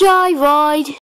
Joyride.